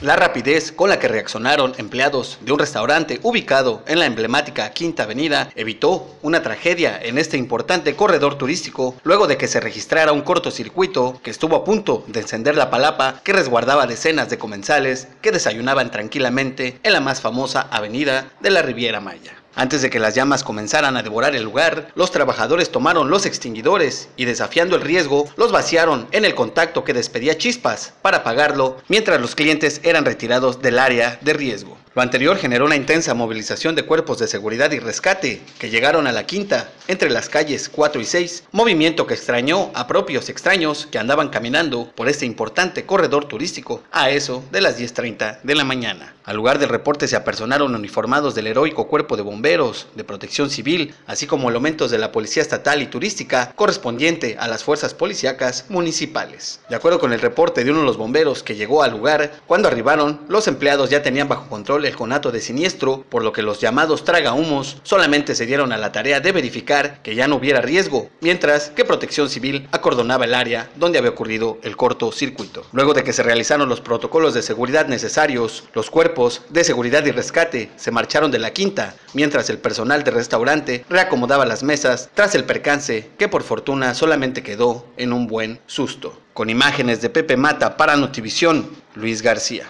La rapidez con la que reaccionaron empleados de un restaurante ubicado en la emblemática Quinta Avenida evitó una tragedia en este importante corredor turístico luego de que se registrara un cortocircuito que estuvo a punto de encender la palapa que resguardaba decenas de comensales que desayunaban tranquilamente en la más famosa avenida de la Riviera Maya. Antes de que las llamas comenzaran a devorar el lugar, los trabajadores tomaron los extinguidores y desafiando el riesgo, los vaciaron en el contacto que despedía chispas para apagarlo mientras los clientes eran retirados del área de riesgo. Lo anterior generó una intensa movilización de cuerpos de seguridad y rescate que llegaron a la quinta entre las calles 4 y 6, movimiento que extrañó a propios extraños que andaban caminando por este importante corredor turístico a eso de las 10.30 de la mañana. Al lugar del reporte se apersonaron uniformados del heroico cuerpo de bomberos, de protección civil, así como elementos de la policía estatal y turística correspondiente a las fuerzas policíacas municipales. De acuerdo con el reporte de uno de los bomberos que llegó al lugar, cuando arribaron, los empleados ya tenían bajo control el conato de siniestro, por lo que los llamados tragahumos solamente se dieron a la tarea de verificar que ya no hubiera riesgo, mientras que Protección Civil acordonaba el área donde había ocurrido el cortocircuito. Luego de que se realizaron los protocolos de seguridad necesarios, los cuerpos de seguridad y rescate se marcharon de la quinta, mientras el personal del restaurante reacomodaba las mesas tras el percance que por fortuna solamente quedó en un buen susto. Con imágenes de Pepe Mata para Notivisión, Luis García.